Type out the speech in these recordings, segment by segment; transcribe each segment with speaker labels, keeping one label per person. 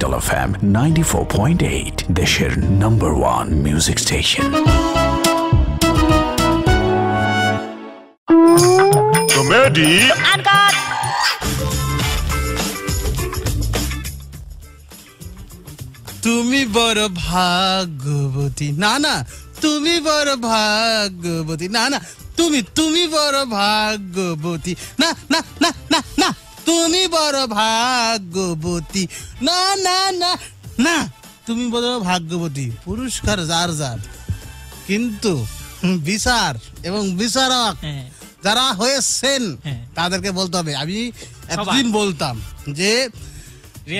Speaker 1: Capital F M ninety four point eight দেশের number one music station
Speaker 2: comedy
Speaker 3: তুমি বড় ভাগ্যবতী না না তুমি বড় ভাগ্যবতী না না তুমি তুমি বড় ভাগ্যবতী না না না না না তুমি বড় ভাগ্যবতী। না না না না তুমি বড় ভাগ্যবতী। পুরস্কার যার যার। কিন্তু বিচার এবং বিচারক
Speaker 4: হ্যাঁ।
Speaker 3: যারা হয়েছেন
Speaker 4: হ্যাঁ।
Speaker 3: তাদেরকে বলতে হবে। আমি এতদিন বলতাম যে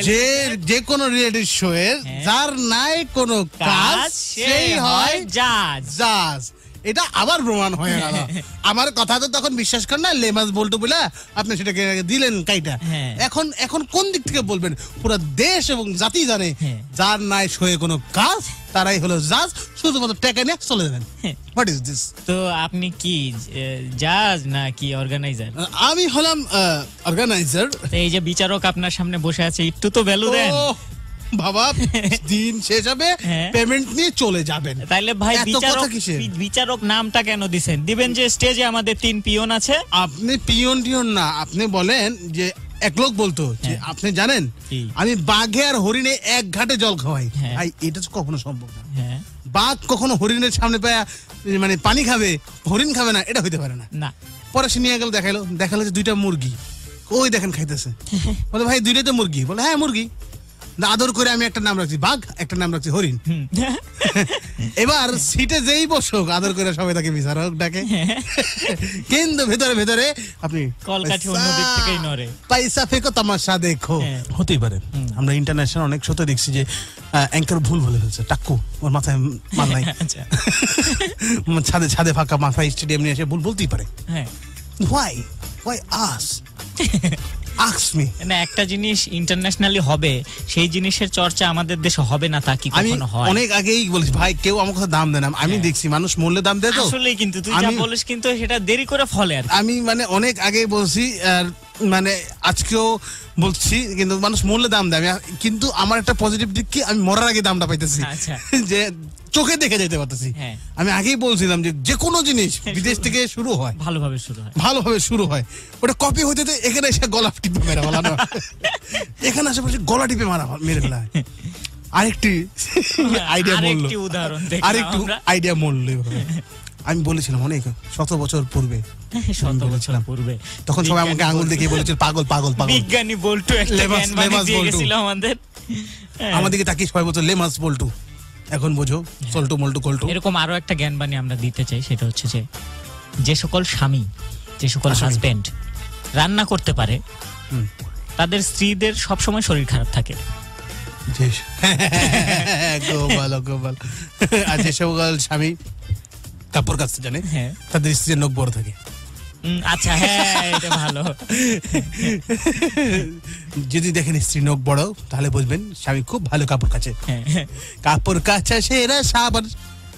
Speaker 3: যে যে কোনো রিয়েলিটি শো এর। যার নাই কোনো কাজ
Speaker 4: কাজ
Speaker 3: সেই হয়
Speaker 4: জাজ।
Speaker 3: জাজ। এটা আবার প্রমাণ হয়ে গেল। আমার কথা তো তখন বিশ্বাস করেন না লেমাস বলতো বলে আপনি সেটাকে দিলেন কাইটা।
Speaker 4: হ্যাঁ।
Speaker 3: এখন এখন কোন দিক থেকে বলবেন? পুরো দেশ এবং জাতি জানে
Speaker 4: হ্যাঁ।
Speaker 3: যার নাই শোয়ে কোনো কাজ তারাই হলো জাজ শুধুমাত্র টেকে নিয়ে চলে যাবেন।
Speaker 4: হ্যাঁ।
Speaker 3: হোয়াট ইজ দিস
Speaker 4: তো আপনি কি জাজ না কি অর্গানাইজার?
Speaker 3: আমি হলাম অর্গানাইজার।
Speaker 4: এই যে বিচারক আপনার সামনে বসে আছে একটু তো ভ্যালু দেন।
Speaker 3: বাবা দিন শেষ হবে
Speaker 4: হ্যাঁ।
Speaker 3: পেমেন্ট নিয়ে চলে যাবেন।
Speaker 4: তাইলে ভাই বিচারক বিচারক নামটা কেন দিছেন? দিবেন যে স্টেজে আমাদের তিন পিয়ন আছে।
Speaker 3: আপনি পিয়ন টিয়ন না আপনি বলেন যে এক লোক বলতো যে
Speaker 4: হ্যাঁ।
Speaker 3: আপনি জানেন আমি বাঘে আর হরিণে এক ঘাটে জল খাওয়াই।
Speaker 4: হ্যাঁ।
Speaker 3: ভাই এটা তো কখনো সম্ভব না।
Speaker 4: হ্যাঁ।
Speaker 3: বাঘ কখনো হরিণের সামনে পায়া মানে পানি খাবে হরিণ খাবে না এটা হইতে পারে না।
Speaker 4: না।
Speaker 3: পরে সে নিয়ে গেল দেখাল দেখাল যে দুইটা মুরগি। ওই দেখেন খাইতেছে? বলে ভাই দুইটাই তো মুরগি। বলে হ্যাঁ মুরগি। আদর করে আমি একটা নাম রাখছি বাঘ একটা নাম রাখছি হরিণ। এবার সিটে যেই বসুক আদর করে সবাই তাকে বিচারক ডাকে। কিন্তু ভেতরে ভেতরে আপনি
Speaker 4: কলকাঠি অন্য দিক থেকেই নড়ে।
Speaker 3: পয়সা ফেকো তামাশা দেখো।
Speaker 4: হ্যাঁ।
Speaker 3: হতেই পারে। আমরা ইন্টারন্যাশনাল অনেক শোতে দেখছি যে অ্যাঙ্কার ভুল বলে ফেলছে। টাক্কু ওর মাথায় মাল নাই।
Speaker 4: আচ্ছা।
Speaker 3: ছাদে ছাদে ফাঁকা মাথায় স্টেডিয়াম নিয়ে এসে ভুল বলতেই পারে।
Speaker 4: হ্যাঁ।
Speaker 3: হোয়াই হোয়াই আস মি
Speaker 4: না একটা জিনিস ইন্টারন্যাশনালি হবে সেই জিনিসের চর্চা আমাদের দেশে হবে না তা কি
Speaker 3: আমি
Speaker 4: কখনো হয়
Speaker 3: অনেক আগেই বলেছি ভাই কেউ আমার কথা দাম দেয় না আমি
Speaker 4: হ্যাঁ।
Speaker 3: দেখছি মানুষ মূল্যে দাম দেয় তো
Speaker 4: আসলে কিন্তু তুই যা
Speaker 3: আমি-
Speaker 4: বলিস কিন্তু সেটা দেরি করে ফলে আর কি।
Speaker 3: আমি মানে অনেক আগেই বলছি আর মানে আজকেও বলছি কিন্তু মানুষ মূল্যে দাম দেয়। কিন্তু আমার একটা পজিটিভ দিক কি আমি মরার আগে দামটা পাইতেছি।
Speaker 4: আচ্ছা।
Speaker 3: যে চোখে দেখে যেতে পারতেছি।
Speaker 4: হ্যাঁ।
Speaker 3: আমি আগেই বলছিলাম যে যে কোনো জিনিস বিদেশ থেকে শুরু হয়।
Speaker 4: ভালোভাবে শুরু হয়।
Speaker 3: ভালোভাবে শুরু হয়। ওটা কপি হইতে তো এখানে এসে গলা টিপে মেরে ফেলানো এখানে আশেপাশে গলা টিপে মারা মেরে ফেলা। হয়। আরেকটি আইডিয়া বলল।
Speaker 4: আরেকটি উদাহরণ
Speaker 3: আরেকটু আইডিয়া মূল্য আমি বলেছিলাম অনেক শত বছর পূর্বে।
Speaker 4: শত বছর পূর্বে।
Speaker 3: তখন সবাই আমাকে আঙুল দেখিয়ে বলেছিল পাগল পাগল পাগল।
Speaker 4: বিজ্ঞানী বল্টু একটা দিয়ে গেছিল আমাদের। হ্যাঁ।
Speaker 3: আমাদেরকে তাকিয়ে সবাই বলছো লেমাস বল্টু। এখন বোঝো সল্টু মল্টু কল্টু।
Speaker 4: এরকম আরও একটা জ্ঞান বাণী আমরা দিতে চাই সেটা হচ্ছে যে যে সকল স্বামী যে সকল। হাজবেন্ড রান্না করতে পারে। তাদের স্ত্রীদের সবসময় শরীর খারাপ থাকে।
Speaker 3: গোপাল গোপাল। আর যে সকল স্বামী কাপড় কাচতে জানে।
Speaker 4: হ্যাঁ।
Speaker 3: তাদের স্ত্রীর নখ বড় থাকে।
Speaker 4: আচ্ছা হ্যাঁ এটা ভালো।
Speaker 3: যদি দেখেন স্ত্রী নখ বড় তাহলে বুঝবেন স্বামী খুব ভালো কাপড় কাছে
Speaker 4: হ্যাঁ,
Speaker 3: কাপড় কাচা সেরা সাবান।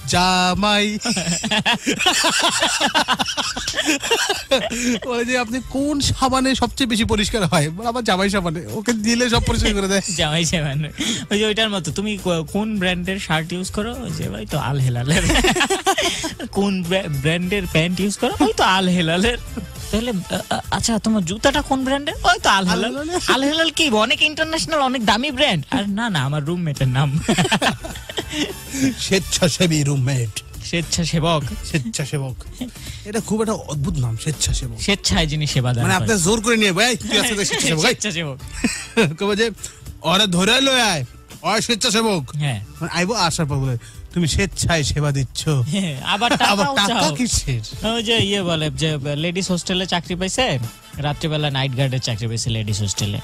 Speaker 3: জামাই। বলে যে আপনি কোন সাবানে সবচেয়ে বেশি পরিষ্কার হয়? আমার জামাই সাবানে। ওকে দিলে সব পরিষ্কার করে দেয়।
Speaker 4: জামাই সাবান। ওই যে ওইটার মতো। তুমি কোন ব্র্যান্ডের শার্ট ইউজ করো? যে ভাই তো আল হেলালের। কোন ব্র্যান্ডের প্যান্ট ইউজ করো? ওই তো আল হেলালের। তাহলে আচ্ছা তোমার জুতাটা কোন ব্র্যান্ডের? ওই তো আল হেলাল। আল হেলাল কি? অনেক ইন্টারন্যাশনাল অনেক দামি ব্র্যান্ড। আর না না আমার রুমমেটের নাম।
Speaker 3: স্বেচ্ছাসেবী রুমমেট
Speaker 4: স্বেচ্ছাসেবক?
Speaker 3: স্বেচ্ছাসেবক। এটা খুব একটা অদ্ভুত নাম স্বেচ্ছাসেবক।
Speaker 4: স্বেচ্ছায় যিনি সেবা দান
Speaker 3: মানে। আপনার জোর করে নিয়ে ভাই তুই আসলে স্বেচ্ছাসেবক
Speaker 4: স্বেচ্ছাসেবক।
Speaker 3: কবে যে ওরা ধরে লয় আয় ওরা স্বেচ্ছাসেবক।
Speaker 4: হ্যাঁ।
Speaker 3: মানে আইবো আসার পর বলে তুমি স্বেচ্ছায় সেবা দিচ্ছ।
Speaker 4: হ্যাঁ, আবার
Speaker 3: আবার টাকা কিসের?
Speaker 4: ওই যে ইয়ে বলে যে লেডিস হোস্টেলে চাকরি পাইছে রাত্রিবেলা নাইট গার্ডের চাকরি পেয়েছে লেডিস হোস্টেলে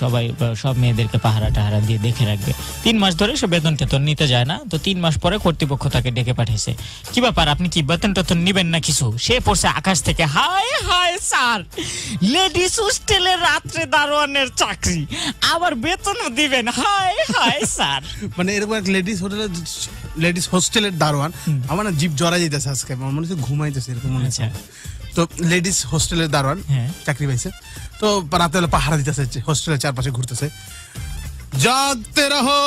Speaker 4: সবাই সব মেয়েদেরকে পাহারা টাহারা দিয়ে দেখে রাখবে। তিন মাস ধরে সে বেতন টেতন নিতে যায় না তো তিন মাস পরে কর্তৃপক্ষ তাকে ডেকে পাঠিয়েছে কি ব্যাপার আপনি কি বেতন টেতন নিবেন না কিছু? সে পড়ছে আকাশ থেকে হায় হায় স্যার লেডিস হোস্টেলে রাত্রে দারোয়ানের চাকরি আবার বেতনও দিবেন। হায় হায় স্যার।
Speaker 3: মানে এরকম এক লেডিস হোটেলের লেডিস হোস্টেলের দারোয়ান আমার না জিপ জড়া যেতেছে আজকে আমার মনে হচ্ছে ঘুমাইতেছে এরকম মনে হচ্ছে।
Speaker 4: আচ্ছা।
Speaker 3: তো লেডিস হোস্টেলের দারোয়ান
Speaker 4: হ্যাঁ।
Speaker 3: চাকরি পাইছে। তো রাতে বেলা পাহারা দিতেছে হোস্টেলের চারপাশে ঘুরতেছে। জাগতে রহো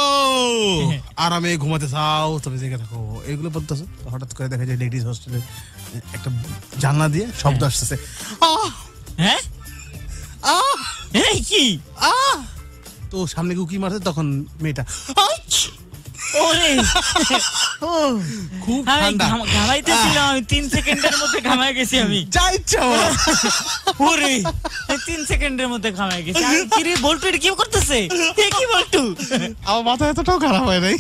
Speaker 3: আরামে ঘুমাতে চাও তবে জেগে থাকো। এগুলো বলতেছে। হঠাৎ করে দেখা যায় লেডিস হোস্টেলে একটা জানলা দিয়ে শব্দ আসতেছে। আহ!
Speaker 4: হ্যাঁ
Speaker 3: আহ
Speaker 4: কি?
Speaker 3: আহ! তো সামনে উকি মারছে তখন মেয়েটা আউচ!
Speaker 4: ওরে।
Speaker 3: খুব ঠান্ডা।
Speaker 4: ঘাম- ঘামাইতেছিলাম আমি তিন সেকেন্ডের মধ্যে ঘামাই গেছি আমি।
Speaker 3: যা ইচ্ছা ওরে
Speaker 4: তিন সেকেন্ডের মধ্যে ঘামাই গেছি। আমি কি রে বল্টু কি করতেছে? এ কি বল্টু?
Speaker 3: আমার মাথা এতটাও খারাপ হয় নাই।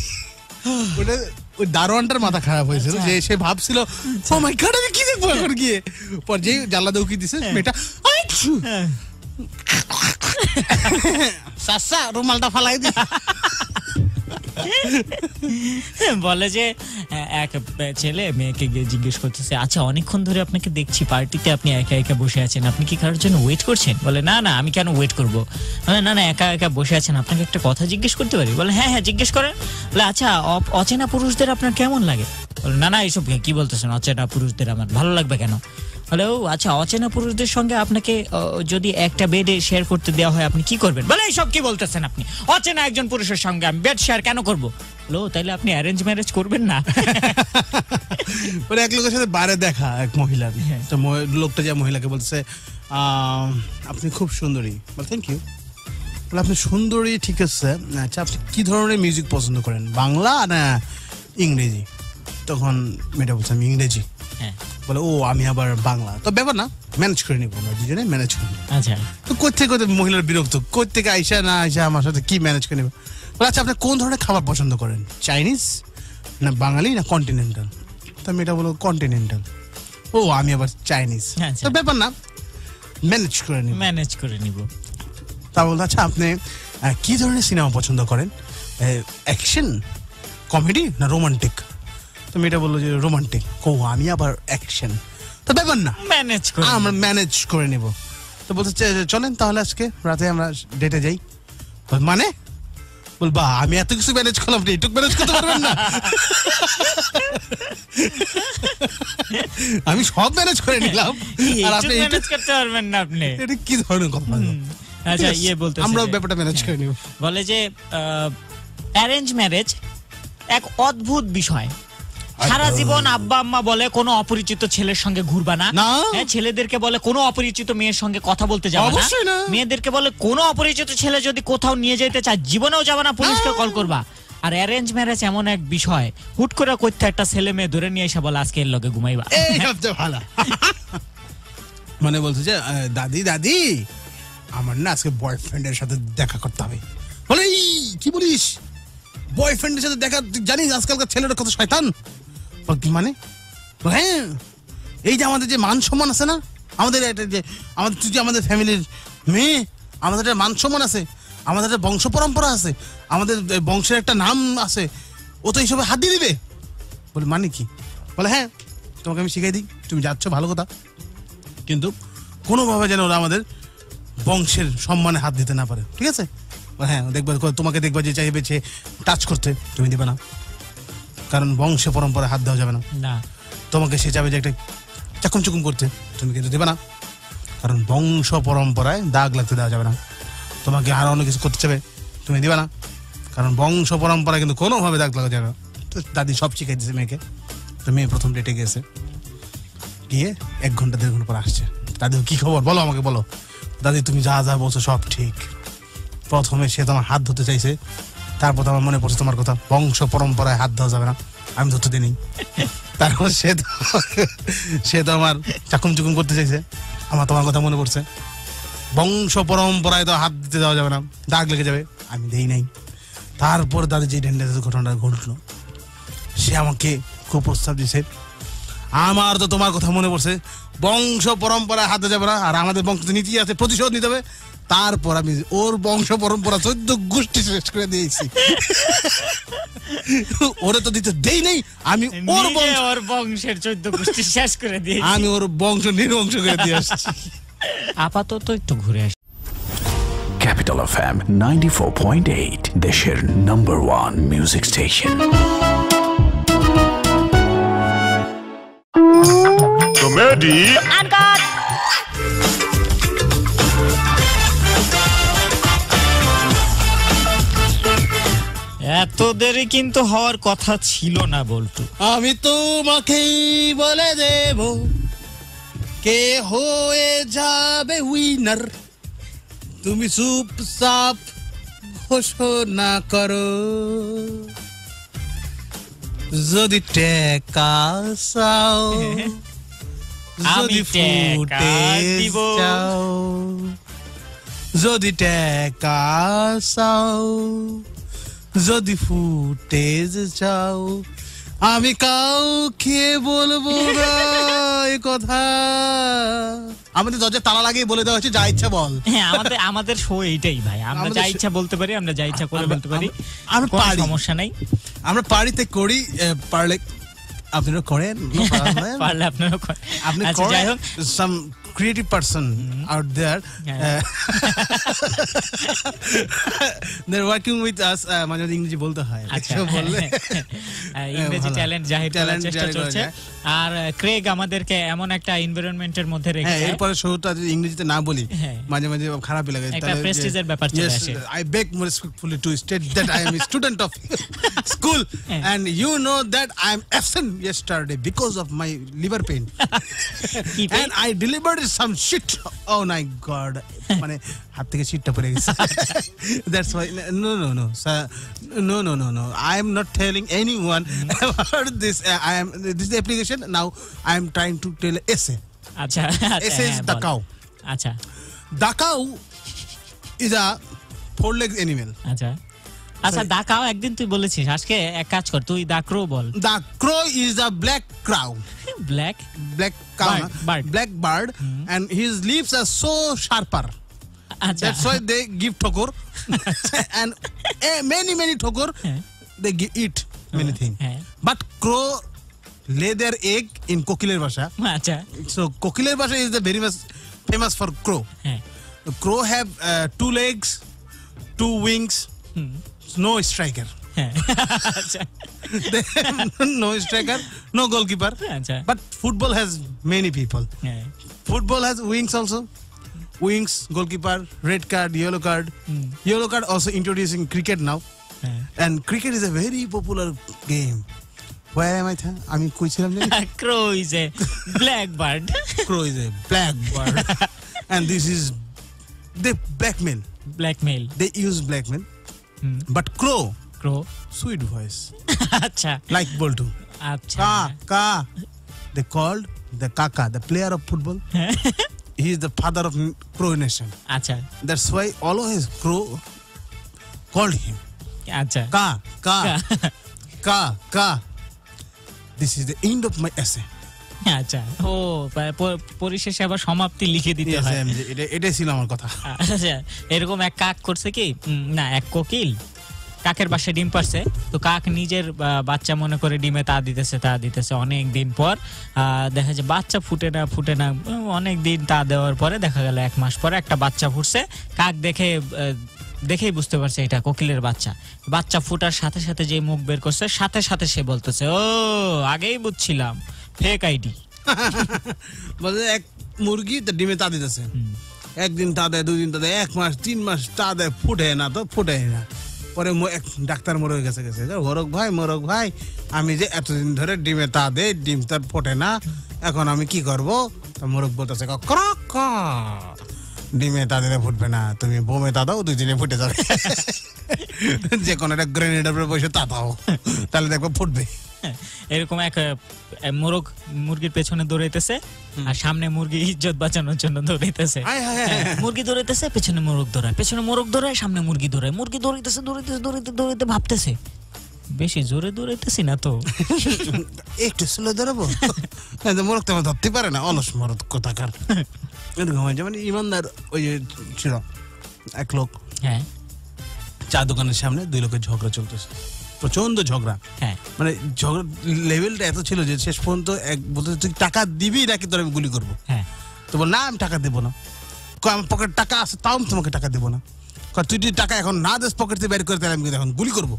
Speaker 3: ওটা ওই দারোয়ানটার মাথা খারাপ হয়েছিল। যে সে ভাবছিল ও মাই গড আমি কি দেখব এখন গিয়ে? পর যেই জানলা দৌকি দিছে মেয়েটা সাসা রুমালটা ফালাই দি।
Speaker 4: বলে যে, এক ছেলে মেয়েকে গিয়ে জিজ্ঞেস করতেছে আচ্ছা অনেকক্ষণ ধরে আপনাকে দেখছি, পার্টিতে আপনি একা একা বসে আছেন, আপনি কি কারোর জন্য ওয়েট করছেন? বলে, না না, আমি কেন ওয়েট করব? না না, একা একা বসে আছেন, আপনাকে একটা কথা জিজ্ঞেস করতে পারি? বলে হ্যাঁ হ্যাঁ জিজ্ঞেস করেন। বলে আচ্ছা অচেনা পুরুষদের আপনার কেমন লাগে? বলে, না না এইসব কি বলতেছেন, অচেনা পুরুষদের আমার ভালো লাগবে কেন? ও আচ্ছা অচেনা পুরুষদের সঙ্গে আপনাকে যদি একটা বেডে শেয়ার করতে দেওয়া হয় আপনি কি করবেন? বলে এইসব কি বলতেছেন আপনি? অচেনা একজন পুরুষের সঙ্গে আমি বেড শেয়ার কেন করব? লো তাইলে আপনি অ্যারেঞ্জ ম্যারেজ করবেন না?
Speaker 3: মানে এক লোকের সাথে বারে দেখা এক মহিলার
Speaker 4: হ্যাঁ।
Speaker 3: তো লোকটা যে মহিলাকে বলছে আপনি খুব সুন্দরী। বলে থ্যাংক ইউ আপনি সুন্দরী ঠিক আছে। আচ্ছা আপনি কি ধরনের মিউজিক পছন্দ করেন? বাংলা না ইংরেজি? তখন মেয়েটা বলছে আমি ইংরেজি। বলে ও আমি আবার বাংলা। তো ব্যাপার না ম্যানেজ করে নিবো আমরা দুজনে ম্যানেজ করে নিবো।
Speaker 4: আচ্ছা।
Speaker 3: তো কোথেকে কোথায় মহিলার বিরক্ত? কোথেকে আইসা না আইসা আমার সাথে কি ম্যানেজ করে নেবে? বলে আচ্ছা আপনি কোন ধরনের খাবার পছন্দ করেন? চাইনিজ না বাঙালি না কন্টিনেন্টাল তো মেয়েটা বলো কন্টিনেন্টাল ও আমি আবার চাইনিজ
Speaker 4: আচ্ছা।
Speaker 3: তো ব্যাপার না ম্যানেজ করে নিব।
Speaker 4: ম্যানেজ করে নিব।
Speaker 3: তা বলতে আচ্ছা আপনি কি ধরনের সিনেমা পছন্দ করেন? অ্যাকশন কমেডি না রোমান্টিক তো মেয়েটা বলল যে রোমান্টিক ও আমি আবার অ্যাকশন তো ব্যাপার না।
Speaker 4: ম্যানেজ করে
Speaker 3: আমরা ম্যানেজ করে নেব। তো বলতে চে- চলেন তাহলে আজকে রাতে আমরা ডেটে যাই। মানে? বল বা আমি এত কিছু ম্যানেজ করলাম এইটুকু ম্যানেজ করতে পারবেন না? আমি সব ম্যানেজ করে নিলাম। আর আপনি
Speaker 4: ম্যানেজ করতে পারবেন না আপনি?
Speaker 3: এটা কি ধরনের কথা?
Speaker 4: আচ্ছা ইয়ে বলতে
Speaker 3: আমরাও ব্যাপারটা ম্যানেজ করে নিব।
Speaker 4: বলে যে অ্যারেঞ্জ ম্যারেজ এক অদ্ভুত বিষয়। সারা জীবন আব্বা আম্মা বলে কোনো অপরিচিত ছেলের সঙ্গে ঘুরবা না। হ্যাঁ, ছেলেদেরকে বলে কোনো অপরিচিত মেয়ের সঙ্গে কথা বলতে যাবে না। মেয়েদেরকে বলে কোনো অপরিচিত ছেলে যদি কোথাও নিয়ে যেতে চায় জীবনেও যাবে না পুলিশকে কল করবা। আর অ্যারেঞ্জ ম্যারেজ এমন এক বিষয় হুট করে করতে একটা ছেলে মেয়ে ধরে নিয়ে এসে বলে আজকে এর লগে ঘুমাইবা।
Speaker 3: এই সবচেয়ে ভালো। মানে বলছে যে দাদি দাদি আমার না আজকে বয়ফ্রেন্ডের সাথে দেখা করতে হবে। বলে কি বলিস? বয়ফ্রেন্ডের সাথে দেখা জানিস আজকালকার ছেলেটা কত শয়তান? মানে? হ্যাঁ এই যে আমাদের যে মান সম্মান আছে না, আমাদের একটা যে, আমাদের তুই যে আমাদের ফ্যামিলির মেয়ে, আমাদের একটা মান সম্মান আছে, আমাদের একটা বংশ পরম্পরা আছে, আমাদের বংশের একটা নাম আছে, ও তো এইসবে হাত দিয়ে দিবে? বলে মানে কি? বলে হ্যাঁ তোমাকে আমি শিখাই দিই, তুমি যাচ্ছ, ভালো কথা। কিন্তু কোনোভাবে যেন ওরা আমাদের বংশের সম্মানে হাত দিতে না পারে, ঠিক আছে? হ্যাঁ দেখবা, তোমাকে দেখবা যে চাইবে যে টাচ করতে, তুমি দিবে না। কারণ বংশ পরম্পরায় হাত দেওয়া যাবে না।
Speaker 4: না।
Speaker 3: তোমাকে সে চাবে যে একটা চাকুম চুকুম করতে। তুমি কিন্তু দেবে না। কারণ বংশ পরম্পরায় দাগ লাগতে দেওয়া যাবে না। তোমাকে আরও অনেক কিছু করতে চাবে। তুমি দিবে না। কারণ বংশ পরম্পরায় কিন্তু কোনোভাবে দাগ লাগা যাবে না। তো দাদি সব শিখাই দিয়েছে মেয়েকে। তো মেয়ে প্রথম ডেটে গেছে। গিয়ে এক ঘণ্টা দেড় ঘণ্টা পর আসছে। দাদি কি খবর? বলো আমাকে বলো। দাদি তুমি যা যা বলছো সব ঠিক। প্রথমে সে তোমার হাত ধরতে চাইছে। তারপর আমার মনে পড়ছে তোমার কথা, বংশ পরম্পরায় হাত দেওয়া যাবে না, আমি ধরতে দিই তারপর সে তো সে তো আমার চাকুম চুকুম করতে চাইছে, আমার তোমার কথা মনে পড়ছে। বংশ পরম্পরায় তো হাত দিতে দেওয়া যাবে না, দাগ লেগে যাবে, আমি দেই নাই। তারপর দাদি যে ডেন্ডারের ঘটনাটা ঘটলো, সে আমাকে কুপ্রস্তাব দিছে আমার তো তোমার কথা মনে পড়ছে, বংশ পরম্পরায় হাতে যাবে না, আর আমাদের বংশ নীতি আছে, প্রতিশোধ নিতে হবে তারপর আমি ওর বংশ পরম্পরা চোদ্দ গোষ্ঠী শেষ করে দিয়েছি। ওরে তো দিতে দেই নেই আমি ওর বংশ
Speaker 4: ওর বংশের চোদ্দ গোষ্ঠী শেষ করে দিয়েছি।
Speaker 3: আমি ওর বংশ নির্বংশ করে দিয়ে আসছি।
Speaker 4: আপাতত একটু ঘুরে আসি।
Speaker 1: Capital FM 94.8, দেশের number one music station.
Speaker 2: Comedy
Speaker 4: এত দেরি কিন্তু হওয়ার কথা ছিল না বল্টু।
Speaker 3: আমি তোমাকেই বলে দেব কে হয়ে যাবে উইনার তুমি চুপচাপ ঘোষণা করো। যদি টেকা চাও যদি ফুটেজ চাও যদি টেকা চাও যদি ফুটেজ চাও আমি কাউকে বলব না এ কথা। আমাদের দরজা তালা লাগিয়ে বলে দেওয়া হচ্ছে যা ইচ্ছা বল।
Speaker 4: হ্যাঁ আমাদের আমাদের শো এইটাই ভাই। আমরা যা ইচ্ছা বলতে পারি আমরা যা ইচ্ছা করে বলতে পারি।
Speaker 3: আমরা- পারি।
Speaker 4: সমস্যা নাই।
Speaker 3: আমরা পারিতে করি পারলে আপনারা করেন
Speaker 4: পারলে আপনারা কর-
Speaker 3: আপনি
Speaker 4: আচ্ছা যাই হোক।
Speaker 3: Some creative person out there
Speaker 4: হ্যাঁ।
Speaker 3: দেয়ার ওয়ার্কিং উইথ আস মাঝে মাঝে ইংরেজি বলতে হয়
Speaker 4: আচ্ছা
Speaker 3: বললে
Speaker 4: হ্যাঁ, ইংরেজি ট্যালেন্ট জাহির করার চেষ্টা চলছে আর ক্রেগ আমাদেরকে এমন একটা এনভায়রনমেন্টের মধ্যে রেখে
Speaker 3: হ্যাঁ। এরপরে শোটা যদি ইংরেজিতে না বলি
Speaker 4: হ্যাঁ।
Speaker 3: মাঝে মাঝে খারাপই লাগে
Speaker 4: একটা prestige-এর ব্যাপার চলে আসে।
Speaker 3: I beg more respectfully to state that I am student of school
Speaker 4: হ্যাঁ।
Speaker 3: And you know that I am absent yesterday because of my liver pain
Speaker 4: কি pain?
Speaker 3: and I delivered some shit. Oh my god. মানে হাত থেকে শীতটা পড়ে গেছে। That's why no no no no no no no I am not telling any one about this I am this application now I am trying to tell essay
Speaker 4: আচ্ছা আচ্ছা,
Speaker 3: essay is
Speaker 4: হ্যাঁ,
Speaker 3: the
Speaker 4: ball.
Speaker 3: Cow
Speaker 4: আচ্ছা।
Speaker 3: The cow is a four leg animal
Speaker 4: আচ্ছা। আচ্ছা দাকাও একদিন তুই বলেছিস আজকে এক কাজ কর তুই the crow ball
Speaker 3: the crow is a black
Speaker 4: crow
Speaker 3: black cow,
Speaker 4: Bird, bird.
Speaker 3: black bird, and his leaves are so sharper.
Speaker 4: আচ্ছা
Speaker 3: That's why they give thokor, and eh, many many thokor they give, eat many things.
Speaker 4: হ্যাঁ।
Speaker 3: But crow lay their egg in kokiler basha.
Speaker 4: আচ্ছা
Speaker 3: So kokiler basha is the very much famous for crow.
Speaker 4: হ্যাঁ
Speaker 3: The crow have uh, two legs, two wings, no striker.
Speaker 4: হ্যাঁ আচ্ছা
Speaker 3: They have no striker, no goalkeeper.
Speaker 4: আচ্ছা
Speaker 3: But football has many people.
Speaker 4: হ্যাঁ
Speaker 3: Football has wings also. Wings, goalkeeper, red card, yellow card. Yellow card also introducing cricket now.
Speaker 4: হ্যাঁ
Speaker 3: And cricket is a very popular game. Where am I? Tha? আমি কইছিলাম যে
Speaker 4: crow is a black bird
Speaker 3: crow is a black bird. and this is they blackmail.
Speaker 4: Blackmail
Speaker 3: They use blackmail.
Speaker 4: Hmm.
Speaker 3: But crow,
Speaker 4: crow,
Speaker 3: sweet voice.
Speaker 4: Like,
Speaker 3: like bolt
Speaker 4: like.
Speaker 3: का का they called the Kaka, the player of football. he is the father of Crow nation.
Speaker 4: Acha.
Speaker 3: That's why all of his Crow called him.
Speaker 4: Acha.
Speaker 3: Ka, Ka, Ka, This is the end of my essay.
Speaker 4: আচ্ছা ও পরিশেষে আবার সমাপ্তি লিখে দিতে হয়।
Speaker 3: এটা এটাই ছিল আমার কথা।
Speaker 4: আচ্ছা এরকম এক কাক করছে কি? না এক কোকিল। কাকের বাসায় ডিম পারছে তো কাক নিজের বাচ্চা মনে করে ডিমে তা দিতেছে তা দিতেছে। অনেক দিন পর দেখা যায় বাচ্চা ফুটে না ফুটে না অনেক দিন তা দেওয়ার পরে দেখা গেল এক মাস পরে একটা বাচ্চা ফুটছে। কাক দেখে দেখেই বুঝতে পারছে এটা কোকিলের বাচ্চা। বাচ্চা ফুটার সাথে সাথে যে মুখ বের করছে সাথে সাথে সে বলতেছে ও আগেই বুঝছিলাম। ফেক আইডি
Speaker 3: বলে এক মুরগি তো ডিমে তা দিতেছে। একদিন তা দেয় দুদিন তা দেয় এক মাস তিন মাস তা দেয় ফুটে না তো ফুটে না। পরে এক ডাক্তার মরে গেছে গেছে। হরক ভাই মরক ভাই আমি যে এতদিন ধরে ডিমে তা দে ডিম তার ফোটে না এখন আমি কি করব? তা মোরক বলতেছে কক। ডিমে তা দিলে ফুটবে না তুমি বোমে তা দাও দুই দিনে ফুটে যাবে। যে কোনো একটা গ্রেনেডের উপরে বসে তা দাও তাহলে দেখব ফুটবে।
Speaker 4: এরকম এক মোরগ মুরগির পেছনে দৌড়াইতেছে আর সামনে মুরগি ইজ্জত বাঁচানোর জন্য দৌড়াইতেছে।
Speaker 3: হায় হায় হায়।
Speaker 4: মুরগি দৌড়াইতেছে পেছনে মোরগ দৌড়ায় পেছনে মোরগ দৌড়ায় সামনে মুরগি দৌড়ায় মুরগি দৌড়াইতেছে দৌড়াইতেছে দৌড়াইতে দৌড়াইতে ভাবতেছে। বেশি জোরে দৌড়াইতেছি না তো।
Speaker 3: একটু স্লো ধরবো কিন্তু মোরগ তো ধরতে পারে না। অলস মরদ কোথাকার এরকম হয় মানে ইমানদার ওই যে ছিল এক লোক।
Speaker 4: হ্যাঁ।
Speaker 3: চা দোকানের সামনে দুই লোকের ঝগড়া চলতেছে। প্রচণ্ড ঝগড়া।
Speaker 4: হ্যাঁ।
Speaker 3: মানে ঝগড়া লেভেলটা এত ছিল যে শেষ পর্যন্ত এক বলতে তুই টাকা দিবি নাকি তোর আমি গুলি করব?
Speaker 4: হ্যাঁ।
Speaker 3: তো বল না আমি টাকা দেবো না। আমার পকেট টাকা আছে তাও আমি তোমাকে টাকা দেবো না। তুই যদি টাকা এখন না দেস পকেট থেকে বের করে তাহলে আমি এখন গুলি করব।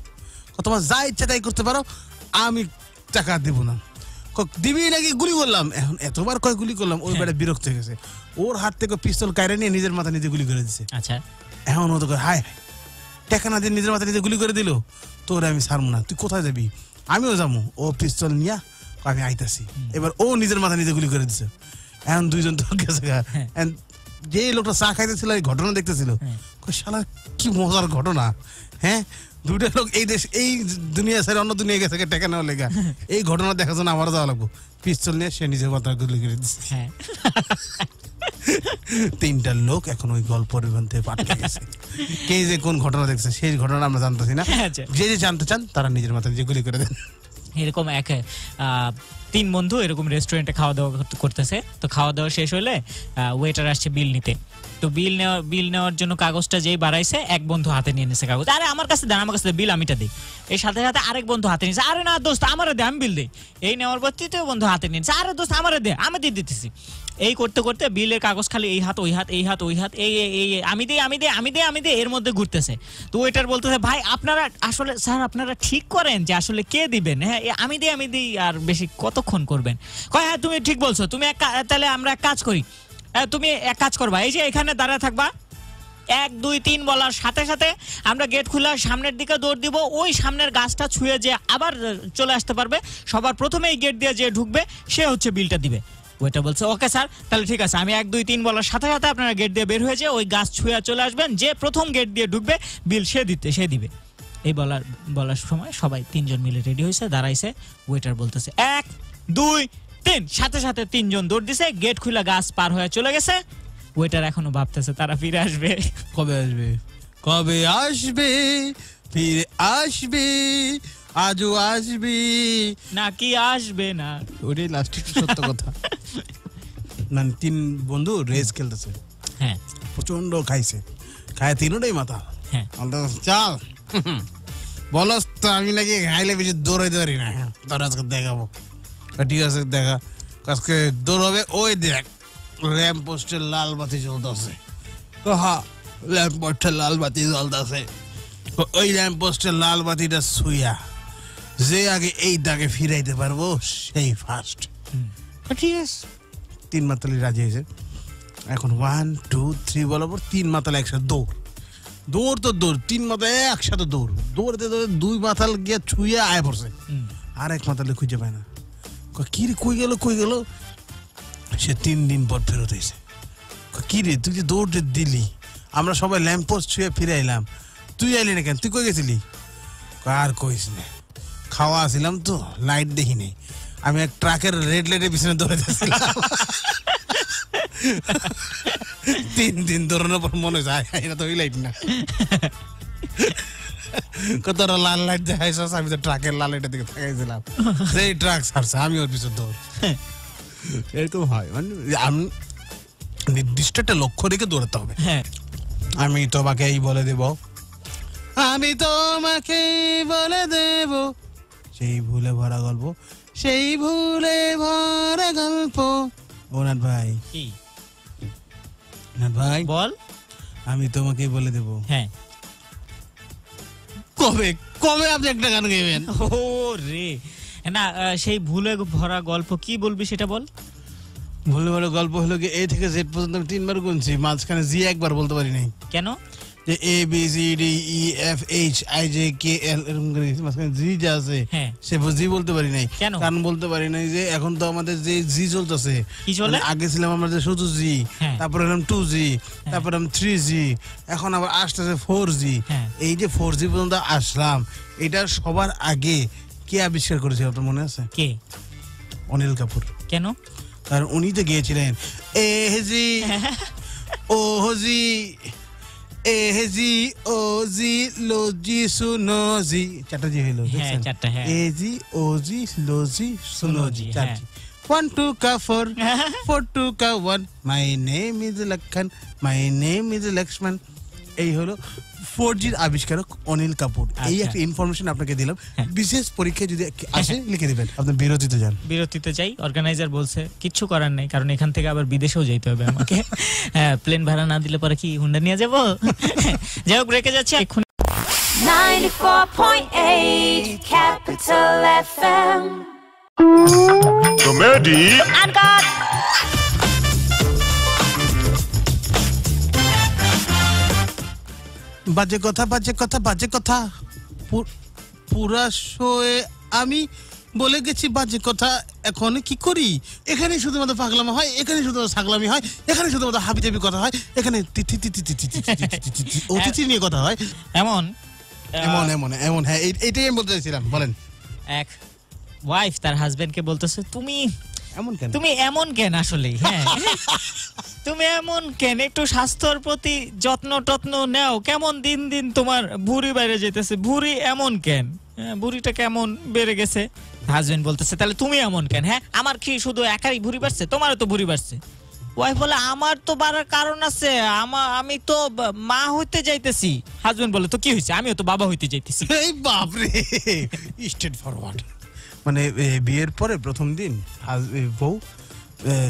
Speaker 3: তোমার যা ইচ্ছা তাই করতে পারো আমি টাকা দেবো না। দিবি নাকি গুলি করলাম? এখন এতবার কয় গুলি করলাম ওই বেড়ে বিরক্ত হয়ে গেছে। ওর হাত থেকে পিস্তল কাইরে নিয়ে নিজের মাথা নিজে গুলি করে দিছে।
Speaker 4: আচ্ছা।
Speaker 3: এখন ও তো হায় হায় টেকা না দিয়ে নিজের মাথা নিজে গুলি করে দিল? তোরে আমি ছাড়বো না তুই কোথায় যাবি? আমিও যাব। ও পিস্তল নিয়া আমি আইতাছি। এবার ও নিজের মাথা নিজে গুলি করে দিছে। এখন দুইজন তো গেছে যে লোকটা চা খাইতেছিল এই ঘটনা দেখতেছিল কই শালা কি মজার ঘটনা? হ্যাঁ? দুইটা লোক এই দেশ এই দুনিয়া ছেড়ে অন্য দুনিয়া গেছে টেকা নেওয়ার লেগা। এই ঘটনা দেখার জন্য আমার যাওয়া লাগবো। পিস্তল নিয়ে সে নিজের গুলি করে দিচ্ছে
Speaker 4: হ্যাঁ।
Speaker 3: তিনটা লোক এখন ওই গল্পের মধ্যে পাঠিয়ে গেছে। কে যে কোন ঘটনা দেখছে সেই ঘটনা আমরা জানতেছি না।
Speaker 4: আচ্ছা।
Speaker 3: যে যে জানতে চান তারা নিজের মাথায় নিজে গুলি করে দেন।
Speaker 4: এরকম এক আহ, তিন বন্ধু এরকম রেস্টুরেন্টে খাওয়া দাওয়া করতেছে। তো খাওয়া দাওয়া শেষ হলে ওয়েটার আসছে বিল নিতে। তো বিল নেওয়া বিল নেওয়ার জন্য কাগজটা যেই বাড়াইছে, এক বন্ধু হাতে নিয়ে নিছে কাগজ। আরে আমার কাছে দেন, আমার কাছে বিল আমিটা দিই। এর সাথে সাথে আরেক বন্ধু হাতে নিয়েছে আরে না দোস্ত, আমারে দে, আমি বিল দিই। এই নেওয়ার পর তৃতীয় বন্ধু হাতে নিয়েছে আরে দোস্ত, আমারে দে, আমি দিয়ে দিতেছি। এই করতে করতে বিলের কাগজ খালি এই হাত, ওই হাত, এই হাত, ওই হাত, এই এই আমি দিই আমি দিই আমি দিই আমি দিই এর মধ্যে ঘুরতেছে। তো ওইটার বলতেছে ভাই, আপনারা আসলে, স্যার, আপনারা ঠিক করেন যে আসলে কে দিবেন? হ্যাঁ আমি দিই আমি দিই আর বেশি কতক্ষণ করবেন? কয় হ্যাঁ তুমি ঠিক বলছো। তুমি এক তাহলে আমরা এক কাজ করি। তুমি এক কাজ করবা। এই যে এখানে দাঁড়া থাকবা। এক, দুই, তিন বলার সাথে সাথে আমরা গেট খুলে সামনের দিকে দৌড় দিব। ওই সামনের গাছটা ছুঁয়ে যে আবার চলে আসতে পারবে। সবার প্রথমে এই গেট দিয়ে যে ঢুকবে, সে হচ্ছে বিলটা দিবে। ওইটা বলছে, ওকে স্যার, তাহলে ঠিক আছে, আমি এক, দুই, তিন বলার সাথে সাথে আপনারা গেট দিয়ে বের হয়ে যে ওই গাছ ছুঁয়ে চলে আসবেন, যে প্রথম গেট দিয়ে ঢুকবে, বিল সে দিতে, সে দিবে। এই বলার বলার সময় সবাই তিনজন মিলে রেডি হয়েছে, দাঁড়াইছে ওয়েটার বলতেছে, এক, দুই, তিন। সাথে সাথে তিনজন দৌড় দিছে, গেট খুলে গাছ পার হয়ে চলে গেছে। ওয়েটার এখনও ভাবতেছে, তারা ফিরে আসবে।
Speaker 3: কবে আসবে? কবে আসবে? ফিরে আসবে? আজও আসবি?
Speaker 4: নাকি আসবে না?
Speaker 3: ওটাই লাস্ট সত্য কথা। মানে তিন বন্ধু রেস খেলতেছে।
Speaker 4: হ্যাঁ।
Speaker 3: প্রচণ্ড খাইছে। খায় তিনটাই মাথা।
Speaker 4: হ্যাঁ।
Speaker 3: চল। বলস তো আমি নাকি খাইলে বেশি দৌড়াইতে পারি না। তোর আজকে দেখাবো। তা ঠিক আছে দেখা। আজকে দৌড়াবে ওই দেখ ল্যাম্প পোস্টের লাল বাতি জ্বলতেছে। হা ল্যাম্প পোস্টের লাল বাতি জ্বলতেছে। ওই ল্যাম্প পোস্টের লাল বাতিটা ছুইয়া। যে আগে এই দাগে ফিরাইতে পারব সেই ফার্স্ট ঠিক আছে। তিন মাতালি রাজি হয়েছে। এখন ওয়ান টু থ্রি বলার পর তিন মাতাল একসাথে দৌড়। দৌড় তো দৌড় তিন মাথায় একসাথে দৌড়। দৌড়তে দৌড়ে দুই মাথাল গিয়ে ছুঁয়ে আয় পড়ছে। আর এক মাতালে খুঁজে পায় না। কি রে কই গেল কই গেল? সে তিন দিন পর ফেরত এসে। কি রে তুই যে দৌড়তে দিলি আমরা সবাই ল্যাম্প পোস্ট ছুঁয়ে ফিরে এলাম। তুই আইলি না কেন? তুই কই গেছিলি? আর কইস না। খাওয়া আসিলাম তো লাইট দেখি নাই আমি এক ট্রাকের রেড লাইটের পিছনে দৌড়ে যাচ্ছিলাম। তিন দিন দৌড়ানোর পর মনে হয় "আয়, এটা তো ওই লাইট না। কত লাল লাইট দেখাইছ আমি তো ট্রাকের লাল লাইটের দিকে তাকাইছিলাম। সেই ট্রাক ছাড়ছে আমি ওর পিছনে দৌড়। এরকম হয় মানে আমি নির্দিষ্ট একটা লক্ষ্য রেখে দৌড়াতে হবে।
Speaker 4: হ্যাঁ।
Speaker 3: আমি তোমাকে এই বলে দেব আমি তোমাকে বলে দেব সেই ভুলে ভরা গল্প সেই ভুলে ভরা গল্প। ওনার ভাই।
Speaker 4: কি?
Speaker 3: ওনার ভাই
Speaker 4: বল।
Speaker 3: আমি তোমাকে বলে দেব।
Speaker 4: হ্যাঁ।
Speaker 3: কবে কবে আপনি একটা গান গাইবেন?
Speaker 4: ও রে। না সেই ভুলে ভরা গল্প কি বলবি সেটা বল।
Speaker 3: ভুলে ভরা গল্প হলো কি এ থেকে জেড পর্যন্ত আমি তিনবার গুনছি মাঝখানে জি একবার বলতে পারি নাই।
Speaker 4: কেন?
Speaker 3: যে A B C D E F H I J K L এরকম করে। মাঝখানে জি যা আছে
Speaker 4: হ্যাঁ।
Speaker 3: সে জি বলতে পারি নাই কারণ বলতে পারি নাই যে এখন তো আমাদের যে জি চলতেছে? মানে আগে ছিলাম আমাদের শুধু জি
Speaker 4: হ্যাঁ।
Speaker 3: তারপরে হলাম টু জি তারপরে হলাম থ্রি জি এখন আবার আসতেছে ফোর জি
Speaker 4: হ্যাঁ।
Speaker 3: এই যে ফোর জি পর্যন্ত আসলাম এটা সবার আগে কে আবিষ্কার করেছে আপনার মনে আছে
Speaker 4: কে
Speaker 3: অনিল কাপুর
Speaker 4: কেন
Speaker 3: কারণ উনি তো গিয়েছিলেন এ জি ও জি এ জি ও জি লো জি সুনো জি চারটা জি হইল
Speaker 4: হ্যাঁ,
Speaker 3: দেখছেন?
Speaker 4: চারটা, হ্যাঁ।
Speaker 3: এ জি ও জি লো জি সুনো জি
Speaker 4: হ্যাঁ।
Speaker 3: চারটি ওয়ান টু কা ফোর ফোর টু কা one my name is Lakshman my name is Lakshman এই হলো ফোর জির আবিষ্কারক অনিল কাপুর। এই
Speaker 4: আচ্ছা।
Speaker 3: একটা ইনফরমেশন আপনাকে দিলাম। বিশেষ পরীক্ষায় যদি আসে লিখে দিবেন। আপনি বিরতিতে যান।
Speaker 4: বিরতিতে যাই। অর্গানাইজার বলছে কিচ্ছু করার নেই কারণ এখান থেকে আবার বিদেশেও যেতে হবে আমাকে। হ্যাঁ প্লেন ভাড়া না দিলে পরে কি হুন্ডা নিয়ে যাব? যাই হোক রেখে যাচ্ছে। এক্ষুনি
Speaker 5: 94.8 Capital FM.
Speaker 2: Comedy.
Speaker 3: বাজে কথা বাজে কথা বাজে কথা পুরা শোয়ে আমি বলে গেছি বাজে কথা এখন কি করি এখানে শুধুমাত্র পাগলামি হয় এখানে শুধুমাত্র ছাগলামি হয় এখানে শুধুমাত্র হাবি জাবি কথা হয় এখানে অতিথি নিয়ে কথা হয়
Speaker 4: এমন
Speaker 3: এমন এমন এমন হ্যাঁ এটাই আমি বলতে চাইছিলাম বলেন
Speaker 4: এক ওয়াইফ তার হাজবেন্ডকে বলতেছে তুমি
Speaker 3: এমন কেন?
Speaker 4: তুমি এমন কেন আসলে? হ্যাঁ। তুমি এমন কেন? একটু স্বাস্থ্যর প্রতি যত্ন টত্ন নেও। কেমন দিন দিন তোমার ভুঁড়ি বাইরে যেতেছে? ভুঁড়ি এমন কেন? হ্যাঁ, ভুঁড়িটা কেমন বেড়ে গেছে? হাজবেন্ড বলতেছে তাহলে তুমি এমন কেন? হ্যাঁ আমার কি শুধু একাই ভুঁড়ি বাড়ছে? তোমারও তো ভুঁড়ি বাড়ছে? ওয়াইফ বলে আমার তো বাড়ার কারণ আছে। আমার আমি তো মা হইতে যাইতেছি। হাজবেন্ড বলে তো কি হয়েছে আমিও তো বাবা হইতে যাইতেছি।
Speaker 3: এই বাপরে! স্টেট ফরওয়ার্ড মানে বিয়ের পরে প্রথম দিন বউ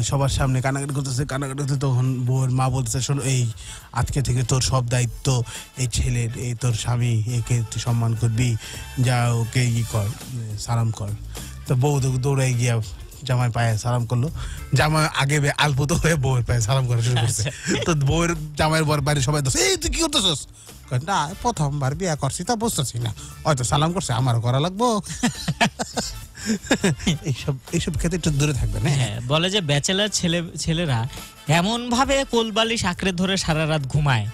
Speaker 3: সবার সামনে কানাকাটি করতেছে কানাকাটি করতে তখন বউয়ের মা বলতেছে, শোনো, এই আজকে থেকে তোর সব দায়িত্ব এই ছেলের, এই তোর স্বামী, একে তুই সম্মান করবি, যা ওকে ই কর সালাম কর। তো বউ তো দৌড়ে গিয়া জামাই পায়ে সালাম করল। জামাই আগে আলপুত হয়ে বউয়ের পায়ে সালাম করা শুরু করছে। তো বউয়ের জামাইয়ের বর বাইরে সবাই দোষ এই তুই কি করতেছস? না প্রথমবার বিয়ে করছি তা বুঝতেছি না। হয়তো সালাম করছে আমারও করা লাগবো। এইসব এইসব ক্ষেত্রে একটু দূরে থাকবেন হ্যাঁ?
Speaker 4: হ্যাঁ বলে যে ব্যাচেলার ছেলে ছেলেরা এমন ভাবে কোলবালিশ আঁকড়ে ধরে সারা রাত ঘুমায়।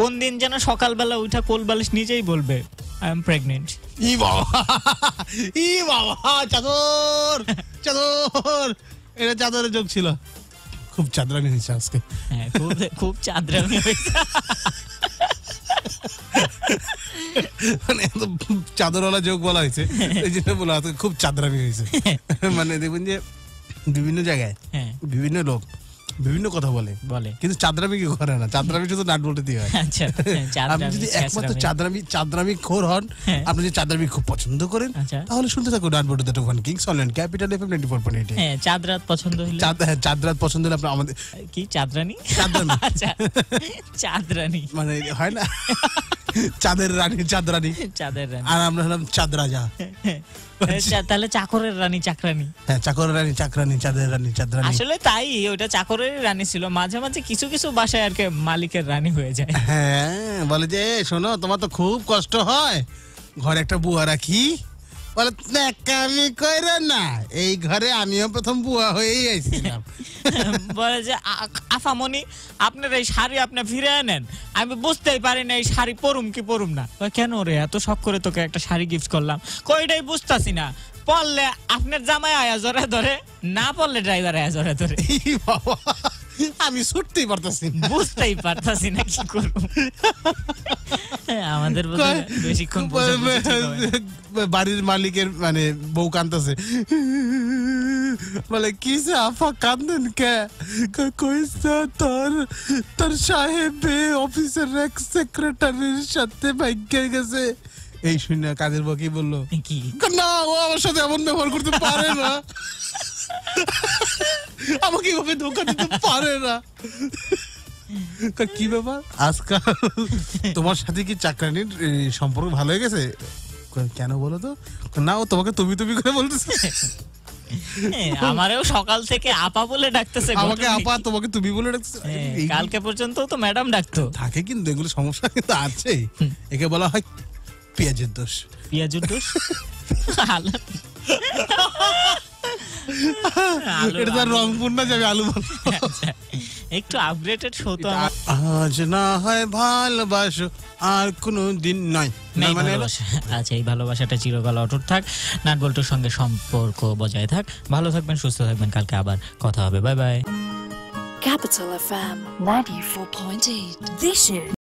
Speaker 4: কোন দিন যেন সকালবেলা উঠা কোল বালিশ নিজেই বলবে আই এম প্রেগনেন্ট
Speaker 3: ই বাবা ই বাবা চাদর চাদর। এটা চাদরের যোগ ছিল। খুব চাদরানি হয়েছে আজকে।
Speaker 4: হ্যাঁ খুব খুব চাঁদরামি হয়েছে।
Speaker 3: মানে এত চাদরওয়ালা যোগ বলা হয়েছে এই জন্য বলা খুব চাদরামি হয়েছে। মানে দেখবেন যে বিভিন্ন জায়গায়
Speaker 4: হ্যাঁ।
Speaker 3: বিভিন্ন লোক বিভিন্ন কথা বলে।
Speaker 4: বলে।
Speaker 3: কিন্তু চাদরামি কি করে না। চাদরামি শুধু নাট বলতে দিয়ে হয়।
Speaker 4: আচ্ছা
Speaker 3: আপনি যদি একমাত্র
Speaker 4: চাঁদরামি
Speaker 3: চাদরামি। খোর হন
Speaker 4: হ্যাঁ।
Speaker 3: আপনি যদি চাদরামি খুব পছন্দ করেন
Speaker 4: আচ্ছা।
Speaker 3: তাহলে শুনতে থাকুন নাট বলতে টোকান Kings online capital FM ninety four point eight
Speaker 4: হ্যাঁ চাঁদরাত পছন্দ হলে।
Speaker 3: চাঁদ হ্যাঁ, পছন্দ হলে আপনার আমাদের
Speaker 4: কি চাঁদরানি?
Speaker 3: চাঁদরানি।
Speaker 4: আচ্ছা চাঁদরানি।
Speaker 3: মানে হয় না? চাঁদের রানী চাঁদ রানী।
Speaker 4: চাঁদের রানী।
Speaker 3: আর আমরা হলাম চাঁদ রাজা।
Speaker 4: তাহলে চাকরের রানী চাকরানি।
Speaker 3: হ্যাঁ চাকরের রানী চাকরানী চাঁদের রানী চাঁদ রানী।
Speaker 4: আসলে তাই ওটা চাকরের রানী ছিল। মাঝে মাঝে কিছু কিছু বাসায় আর কি মালিকের রানী হয়ে যায়।
Speaker 3: হ্যাঁ বলে যে শোনো তোমার তো খুব কষ্ট হয়। ঘরে একটা বুয়া রাখি। বলে আমি কইরে না এই ঘরে আমিও প্রথম বুয়া হয়েই আইছিলাম।
Speaker 4: বলে যে আফামনি আপনার এই শাড়ি আপনি ফিরে আনেন। আমি বুঝতেই পারি না এই শাড়ি পরুম কি পরুম না। কেন রে এত শখ করে তোকে একটা শাড়ি গিফট করলাম? কইটাই বুঝতাছি না। পরলে আপনার জামাই আয়া জরে ধরে না পড়লে ড্রাইভার আয়া জরে ধরে।
Speaker 3: বাবা, আমি ছুটতেই পারতেছি না।
Speaker 4: বুঝতেই পারতাছি না কি করব আমাদের বোধহয়
Speaker 3: কয়-
Speaker 4: বেশিক্ষণ বোঝাবুঝি ঠিক হবে না।
Speaker 3: বাড়ির মালিকের মানে বউ কান্দতেছে বলে কি সে আফা কান্দেন কে কয়, কইছে তোর তোর সাহেবে অফিসের এক সেক্রেটারির সাথে ভাগ্যে গেছে এই শুনে কাজের বউ কি বলল?
Speaker 4: কি?
Speaker 3: না ও আমার সাথে এমন ব্যবহার করতে পারে না। আমাকে এভাবে ধোকা দিতে পারে না। কি ব্যাপার? আজকাল তোমার সাথে কি চাকরানির সম্পর্ক ভালো হয়ে গেছে? কেন বলো তো? না ও তোমাকে তুমি তুমি করে বলতেছে।
Speaker 4: আমারেও সকাল থেকে আপা বলে ডাকতেছে
Speaker 3: আমাকে আপা তোমাকে তুমি বলে ডাকতেছে। এই
Speaker 4: কালকে পর্যন্ত তো ম্যাডাম ডাকতো।
Speaker 3: থাকে কিন্তু এগুলো সমস্যা কিন্তু আছে একে বলা হয় পেঁয়াজের দোষ
Speaker 4: পেঁয়াজুর দোষ
Speaker 3: এটা তো রংপুর না যাবে আলু বলো
Speaker 4: আচ্ছা, একটু আপগ্রেডেড শো তো
Speaker 3: আজ না হয় ভালোবাসো আর কোনো দিন নয়। মানে।
Speaker 4: আচ্ছা এই ভালোবাসাটা চিরকাল অটুট থাক। নাটবল্টুর সঙ্গে সম্পর্ক বজায় থাক। ভালো থাকবেন সুস্থ থাকবেন। কালকে আবার কথা হবে। Bye bye.
Speaker 5: Capital FM 94.8. This is